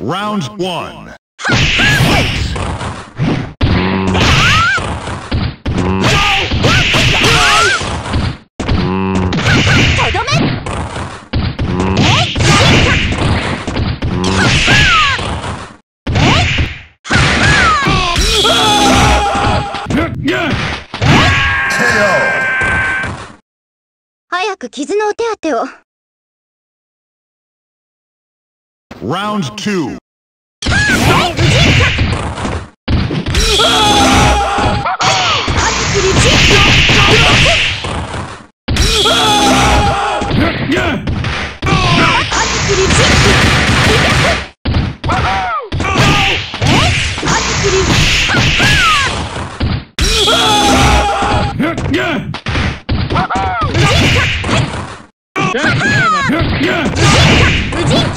Round one. 早く傷のお手当てを。Round 哈哈紫金紫金